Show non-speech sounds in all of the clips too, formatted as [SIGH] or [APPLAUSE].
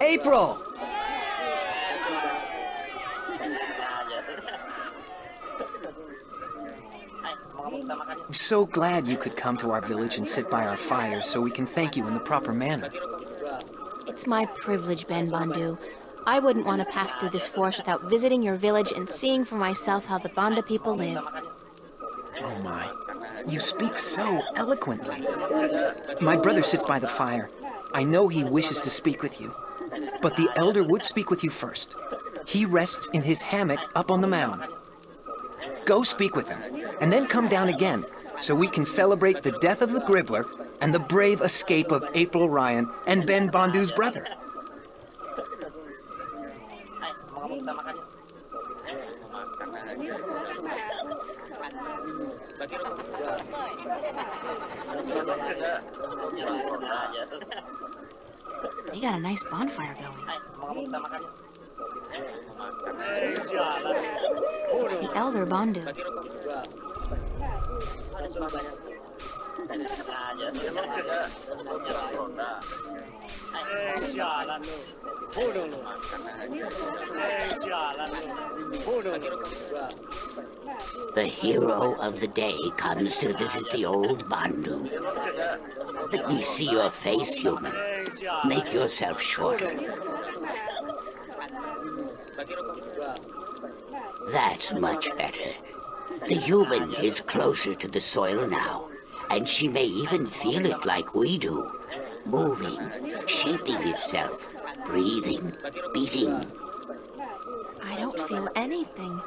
April! I'm so glad you could come to our village and sit by our fire so we can thank you in the proper manner. It's my privilege, Ben Bandu. I wouldn't want to pass through this forest without visiting your village and seeing for myself how the Banda people live. Oh my, you speak so eloquently. My brother sits by the fire. I know he wishes to speak with you. But the elder would speak with you first. He rests in his hammock up on the mound. Go speak with him, and then come down again, so we can celebrate the death of the Gribbler and the brave escape of April Ryan and Ben Bandu's brother. They got a nice bonfire going. It's the Elder Bandu. The hero of the day comes to visit the old Bandu. Let me see your face, human. Make yourself shorter. That's much better. The human is closer to the soil now, and she may even feel it like we do. Moving, shaping itself, breathing, beating. I don't feel anything.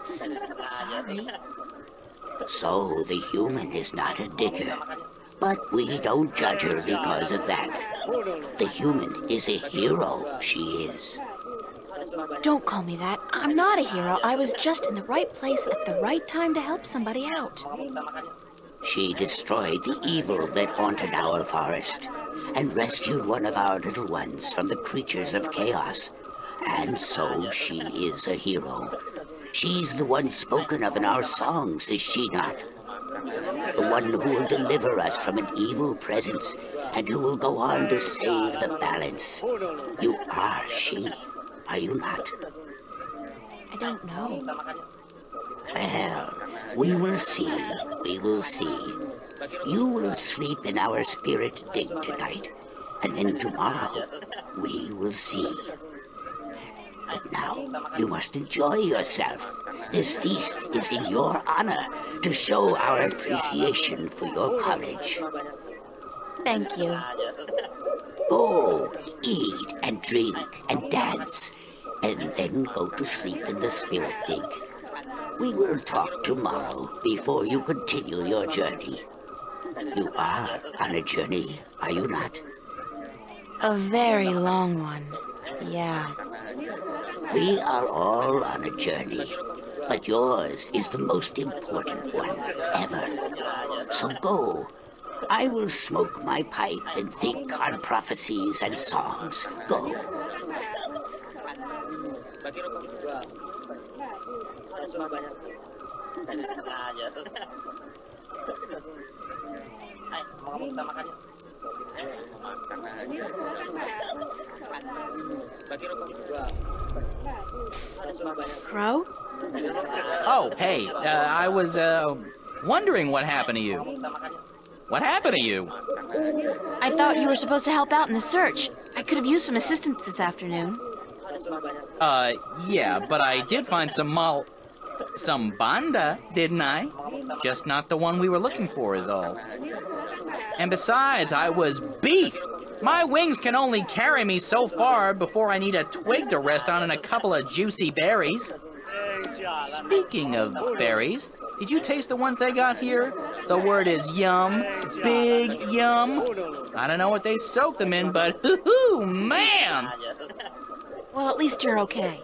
Sorry. So the human is not a digger. But we don't judge her because of that. The human is a hero, she is. Don't call me that. I'm not a hero. I was just in the right place at the right time to help somebody out. She destroyed the evil that haunted our forest and rescued one of our little ones from the creatures of chaos. And so she is a hero. She's the one spoken of in our songs, is she not? The one who will deliver us from an evil presence and who will go on to save the balance. You are she, are you not? I don't know. Well, we will see, we will see. You will sleep in our spirit dig tonight, and then tomorrow we will see. But now you must enjoy yourself. This feast is in your honor to show our appreciation for your courage. Thank you. Go, eat and drink and dance, and then go to sleep in the spirit dig. We will talk tomorrow before you continue your journey. You are on a journey, are you not? A very long one. Yeah. We are all on a journey, but yours is the most important one ever. So go. I will smoke my pipe and think on prophecies and songs. Go. [LAUGHS] Crow? Oh, hey, uh, I was, uh, wondering what happened to you. What happened to you? I thought you were supposed to help out in the search. I could have used some assistance this afternoon. Uh, yeah, but I did find some mal... Some banda, didn't I? Just not the one we were looking for is all. And besides, I was beat. My wings can only carry me so far before I need a twig to rest on and a couple of juicy berries. Speaking of berries, did you taste the ones they got here? The word is yum, big yum. I don't know what they soaked them in, but hoo-hoo, man! Well, at least you're okay.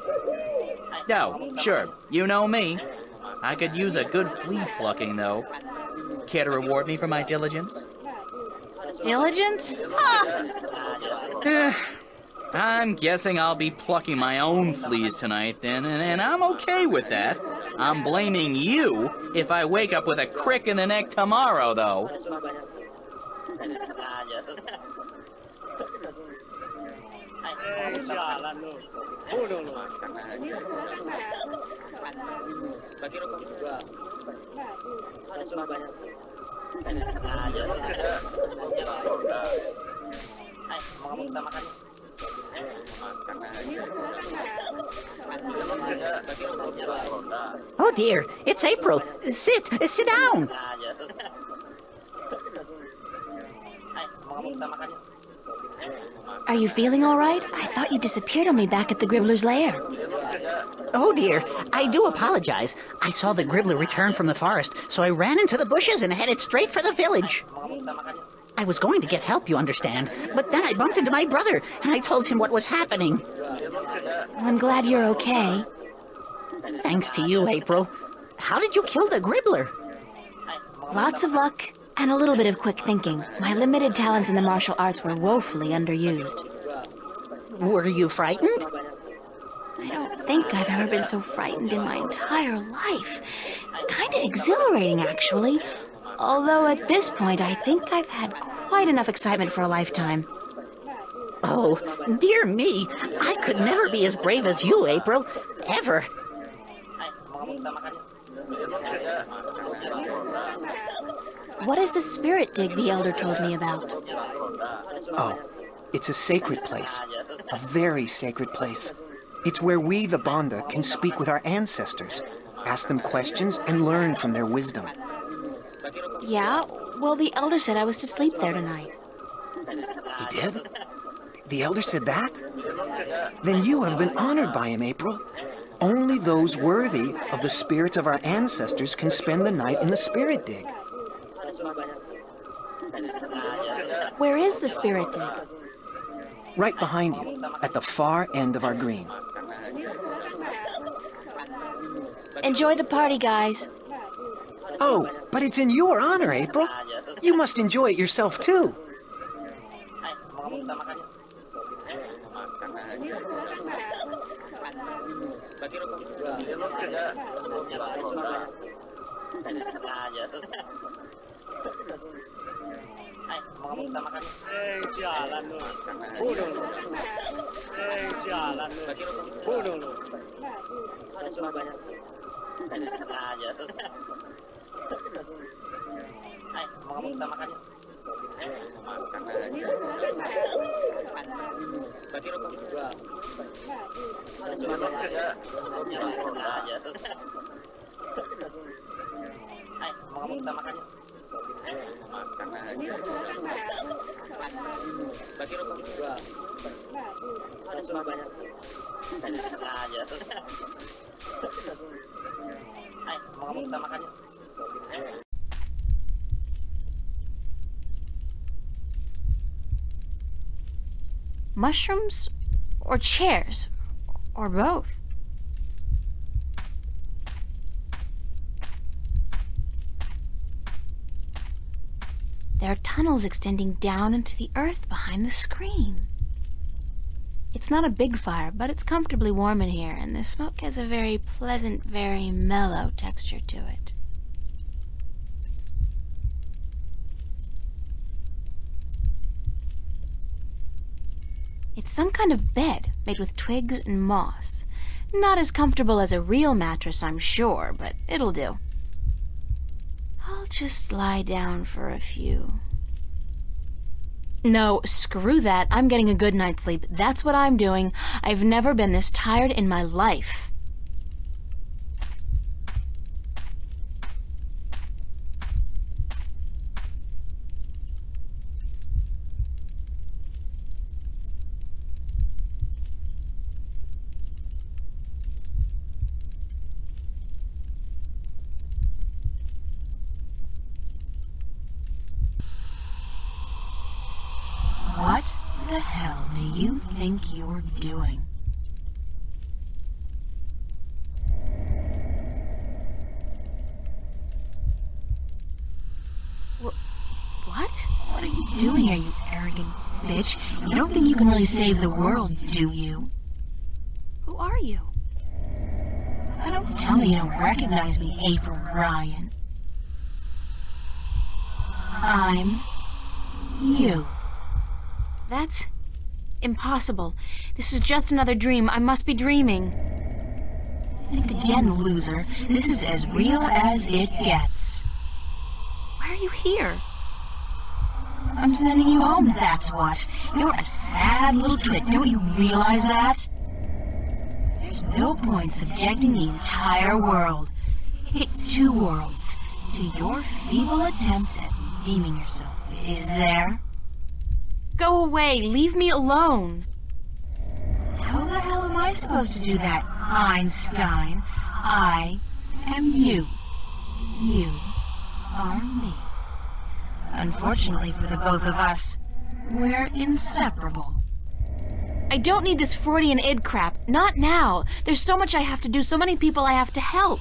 No, sure, you know me. I could use a good flea plucking, though. Care to reward me for my diligence? Diligence? Ha! Eh, I'm guessing I'll be plucking my own fleas tonight then, and, and I'm okay with that. I'm blaming you if I wake up with a crick in the neck tomorrow, though. [LAUGHS] Oh dear, it's April. Sit, sit down. Are you feeling all right? I thought you disappeared on me back at the Gribbler's lair. Oh dear, I do apologize. I saw the Gribbler return from the forest, so I ran into the bushes and headed straight for the village. Mau kamu kita makan? I was going to get help, you understand, but then I bumped into my brother and I told him what was happening. Well, I'm glad you're okay. Thanks to you, April. How did you kill the Gribbler? Lots of luck and a little bit of quick thinking. My limited talents in the martial arts were woefully underused. Were you frightened? I don't think I've ever been so frightened in my entire life. Kinda exhilarating, actually. Although at this point, I think I've had quite enough excitement for a lifetime. Oh, dear me. I could never be as brave as you, April. Ever. Hai, mau kamu kita makan? What is the spirit dig the elder told me about? Oh, it's a sacred place. A very sacred place. It's where we, the Banda, can speak with our ancestors, ask them questions, and learn from their wisdom. Yeah, well, the elder said I was to sleep there tonight. He did? The elder said that? Then you have been honored by him, April. Only those worthy of the spirits of our ancestors can spend the night in the spirit dig. Ada semua banyak. Where is the spirit dig? Right behind you, at the far end of our green. Enjoy the party, guys. Oh, but it's in your honor, April. You must enjoy it yourself, too. Hai, mau kamu kita makan? Bagi rokok juga. Ada semua banyak. Hai, mau kamu kita makan? Eh, sialan lu. Bunuh lu. Eh, sialan lu. Bagi rokok juga. Bunuh lu. Ada semua banyak. Hai, mau kamu kita makan? Bagi rokok juga. Ada semua banyak. Hai, mau kamu Mushrooms or chairs? Or both? There are tunnels extending down into the earth behind the screen. It's not a big fire, but it's comfortably warm in here, and the smoke has a very pleasant, very mellow texture to it. It's some kind of bed made with twigs and moss. Not as comfortable as a real mattress, I'm sure, but it'll do. I'll just lie down for a few. No, screw that. I'm getting a good night's sleep. That's what I'm doing. I've never been this tired in my life. What the hell do you think you're doing? Wh- What? What are you doing here, you arrogant bitch? You don't think you can really save the world, do you? Who are you? I don't tell me you don't recognize me, April Ryan. I'm You. That's impossible. This is just another dream. I must be dreaming. Think again, loser. This is as real as it gets. Why are you here? I'm sending you home, that's what. You're a sad little twit, don't you realize that? There's no point subjecting the entire world, two worlds, to your feeble attempts at redeeming yourself, is there? Go away, leave me alone. How the hell am I supposed to do that, Einstein? I am you. You are me. Unfortunately for the both of us, we're inseparable. I don't need this Freudian id crap. Not now. There's so much I have to do, so many people I have to help.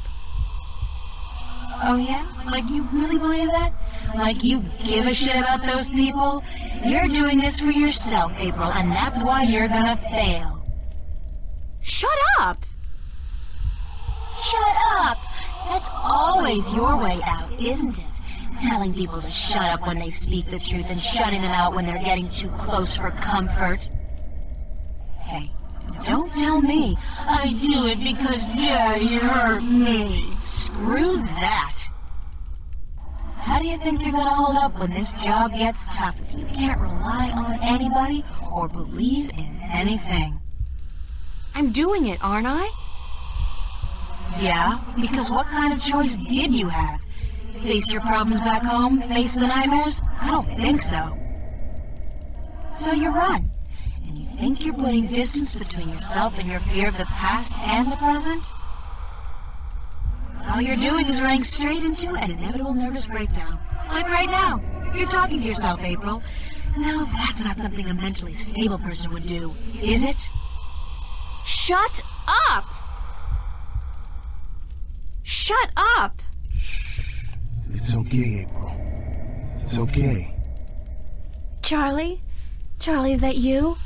Oh, yeah? Like you really believe that? Like you give a shit about those people? You're doing this for yourself, April, and that's why you're gonna fail. Shut up! Shut up! That's always your way out, isn't it? Telling people to shut up when they speak the truth and shutting them out when they're getting too close for comfort. Hey, don't tell me I do it because Daddy hurt me. Screw that. How do you think you're gonna hold up when this job gets tough if you can't rely on anybody or believe in anything? I'm doing it, aren't I? Yeah, because what kind of choice did you have? Face your problems back home? Face the nightmares? I don't think so. So you run. And you think you're putting distance between yourself and your fear of the past and the present? All you're doing is running straight into an inevitable nervous breakdown. Like right now. You're talking to yourself, April. Now, that's not something a mentally stable person would do, is it? Shut up! Shut up! Shh. It's okay, April. It's okay. Charlie? Charlie, is that you?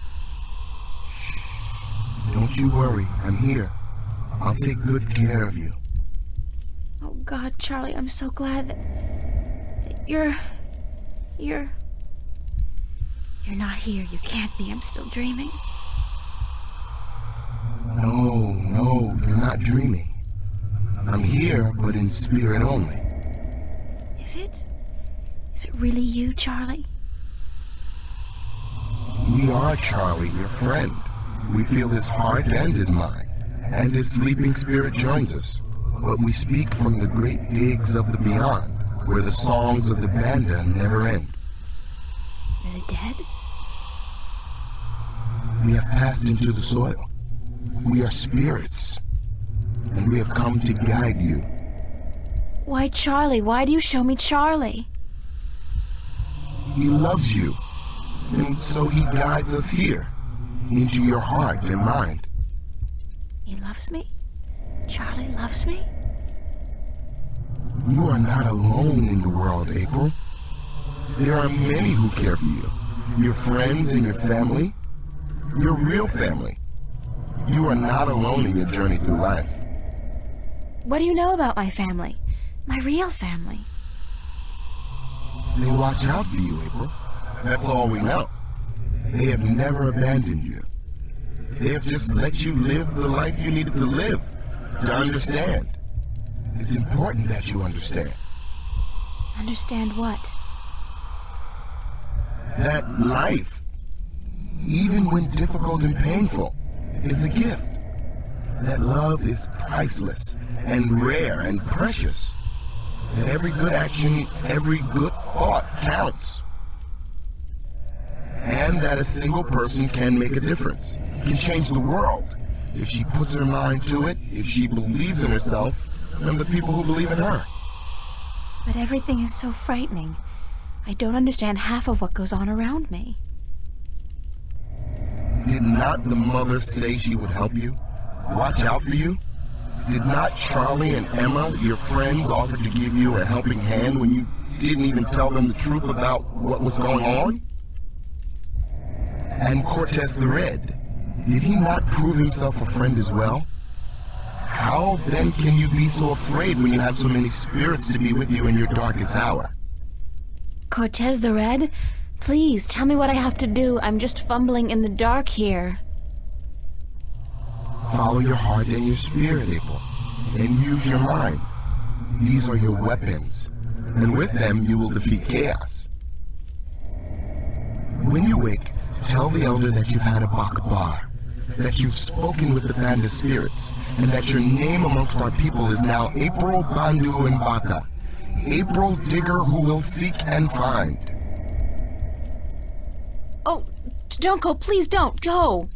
Shh. Don't you worry. I'm here. I'll take good care of you. God, Charlie, I'm so glad that, that you're. You're. You're not here. You can't be. I'm still dreaming. No, no, you're not dreaming. I'm here, but in spirit only. Is it? Is it really you, Charlie? We are Charlie, your friend. We feel his heart and his mind, and his sleeping spirit joins us. But we speak from the great digs of the beyond, where the songs of the banda never end. Are they dead? We have passed into the soil. We are spirits, and we have come to guide you. Why, Charlie? Why do you show me Charlie? He loves you, and so he guides us here, into your heart and mind. He loves me? Charlie loves me? You are not alone in the world, April. There are many who care for you. Your friends and your family. Your real family. You are not alone in your journey through life. What do you know about my family? My real family? They watch out for you, April. That's all we know. They have never abandoned you. They have just let you live the life you needed to live, to understand. It's important that you understand. Understand what? That life, even when difficult and painful, is a gift. That love is priceless and rare and precious. That every good action, every good thought counts. And that a single person can make a difference, can change the world. If she puts her mind to it, if she believes in herself, and the people who believe in her. But everything is so frightening. I don't understand half of what goes on around me. Did not the mother say she would help you? Watch out for you? Did not Charlie and Emma, your friends, offer to give you a helping hand when you didn't even tell them the truth about what was going on? And Cortez the Red, did he not prove himself a friend as well? How then can you be so afraid when you have so many spirits to be with you in your darkest hour? Cortez the Red? Please, tell me what I have to do. I'm just fumbling in the dark here. Follow your heart and your spirit, April, and use your mind. These are your weapons, and with them you will defeat chaos. When you wake, tell the elder that you've had a Bakbar, that you've spoken with the band of spirits, and that your name amongst our people is now April Bandu and Bata, April Digger who will seek and find. Oh, don't go. Please don't go.